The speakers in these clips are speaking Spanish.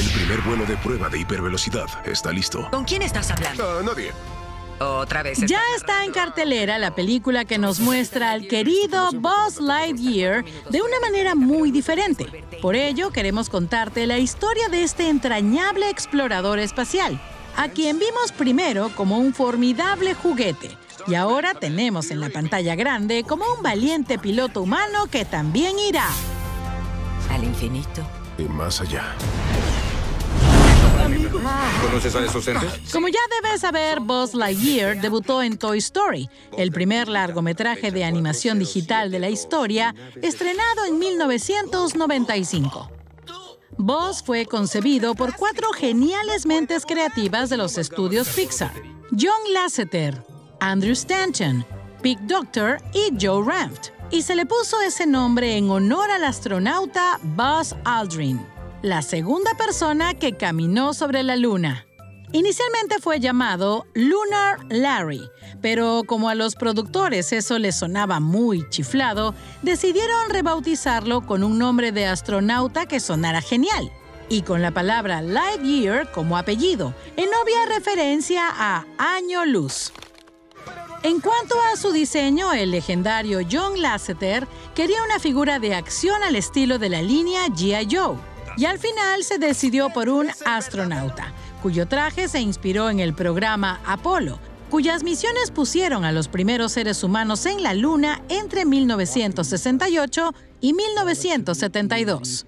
El primer vuelo de prueba de hipervelocidad está listo. ¿Con quién estás hablando? Ah, nadie. Otra vez. Ya está en cartelera la película que nos muestra al querido Buzz Lightyear de una manera muy diferente. Por ello, queremos contarte la historia de este entrañable explorador espacial, a quien vimos primero como un formidable juguete. Y ahora tenemos en la pantalla grande como un valiente piloto humano que también irá Al infinito. Y más allá. ¿Conoces a esos entes? Como ya debes saber, Buzz Lightyear debutó en Toy Story, el primer largometraje de animación digital de la historia, estrenado en 1995. Buzz fue concebido por cuatro geniales mentes creativas de los estudios Pixar: John Lasseter, Andrew Stanton, Big Doctor y Joe Ranft. Y se le puso ese nombre en honor al astronauta Buzz Aldrin la segunda persona que caminó sobre la Luna. Inicialmente fue llamado Lunar Larry, pero como a los productores eso les sonaba muy chiflado, decidieron rebautizarlo con un nombre de astronauta que sonara genial, y con la palabra Lightyear como apellido, en obvia referencia a año luz. En cuanto a su diseño, el legendario John Lasseter quería una figura de acción al estilo de la línea G.I. Joe y al final se decidió por un astronauta, cuyo traje se inspiró en el programa Apolo, cuyas misiones pusieron a los primeros seres humanos en la Luna entre 1968 y 1972.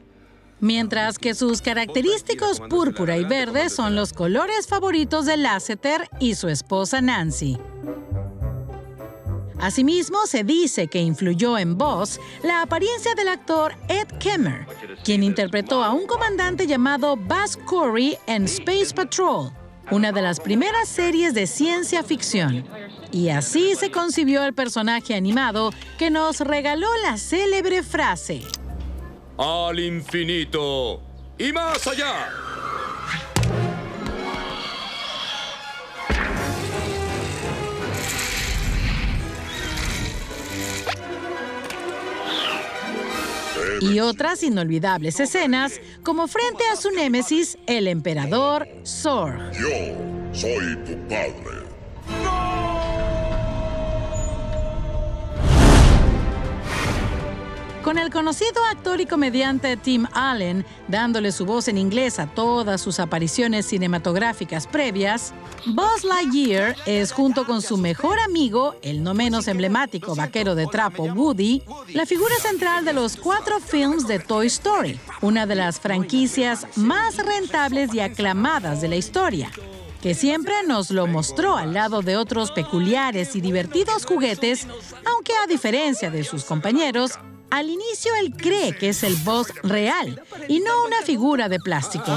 Mientras que sus característicos púrpura y verde son los colores favoritos de Lasseter y su esposa Nancy. Asimismo, se dice que influyó en Buzz la apariencia del actor Ed Kemmer, quien interpretó a un comandante llamado Buzz Corey en Space Patrol, una de las primeras series de ciencia ficción. Y así se concibió el personaje animado que nos regaló la célebre frase. Al infinito y más allá. Y otras inolvidables escenas, como frente a su némesis, el emperador Zorg. Yo soy tu padre. Con el conocido actor y comediante Tim Allen dándole su voz en inglés a todas sus apariciones cinematográficas previas, Buzz Lightyear es, junto con su mejor amigo, el no menos emblemático vaquero de trapo Woody, la figura central de los cuatro films de Toy Story, una de las franquicias más rentables y aclamadas de la historia que siempre nos lo mostró al lado de otros peculiares y divertidos juguetes, aunque a diferencia de sus compañeros, al inicio él cree que es el boss real y no una figura de plástico.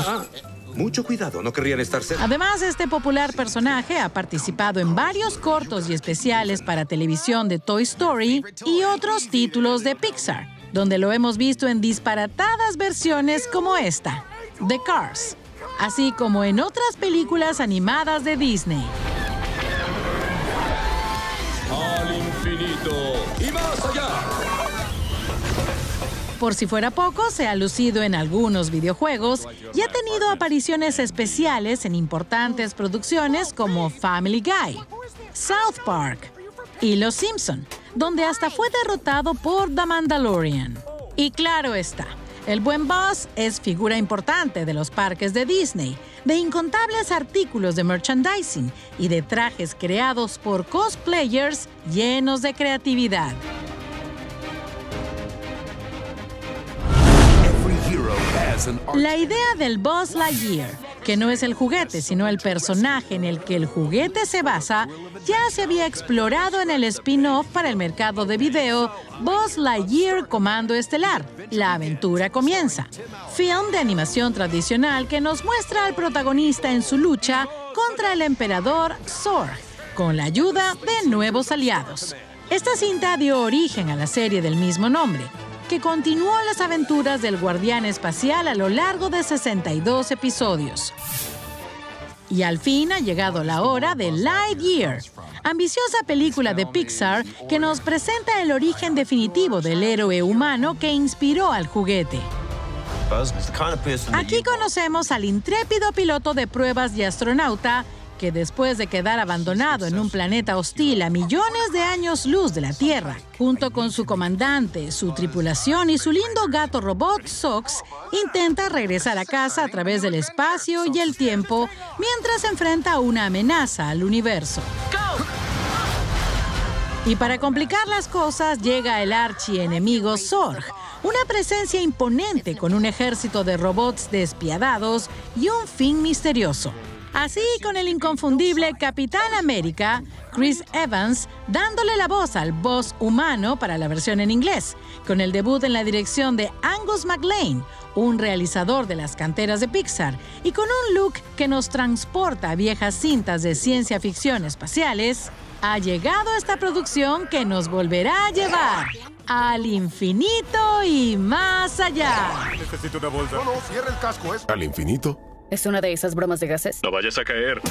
Mucho cuidado, no querrían estar cerca. Además, este popular personaje ha participado en varios cortos y especiales para televisión de Toy Story y otros títulos de Pixar, donde lo hemos visto en disparatadas versiones como esta, The Cars, así como en otras películas animadas de Disney. Al infinito Por si fuera poco, se ha lucido en algunos videojuegos y ha tenido apariciones especiales en importantes producciones como Family Guy, South Park y Los Simpson, donde hasta fue derrotado por The Mandalorian. Y claro está, el buen boss es figura importante de los parques de Disney, de incontables artículos de merchandising y de trajes creados por cosplayers llenos de creatividad. La idea del Buzz Lightyear, que no es el juguete, sino el personaje en el que el juguete se basa, ya se había explorado en el spin-off para el mercado de video Buzz Lightyear Comando Estelar. La aventura comienza. Film de animación tradicional que nos muestra al protagonista en su lucha contra el emperador Zorg, con la ayuda de nuevos aliados. Esta cinta dio origen a la serie del mismo nombre, que continuó las aventuras del guardián espacial a lo largo de 62 episodios. Y al fin ha llegado la hora de Lightyear, ambiciosa película de Pixar que nos presenta el origen definitivo del héroe humano que inspiró al juguete. Aquí conocemos al intrépido piloto de pruebas y astronauta que después de quedar abandonado en un planeta hostil a millones de años luz de la Tierra, junto con su comandante, su tripulación y su lindo gato robot Sox, intenta regresar a casa a través del espacio y el tiempo mientras enfrenta una amenaza al universo. Y para complicar las cosas llega el archienemigo Zorg, una presencia imponente con un ejército de robots despiadados y un fin misterioso. Así con el inconfundible Capitán América, Chris Evans, dándole la voz al boss humano para la versión en inglés, con el debut en la dirección de Angus MacLean, un realizador de las canteras de Pixar, y con un look que nos transporta a viejas cintas de ciencia ficción espaciales, ha llegado esta producción que nos volverá a llevar al infinito y más allá. Necesito una bolsa. No, no, cierra el casco. ¿es? ¿Al infinito? ¿Es una de esas bromas de gases? No vayas a caer.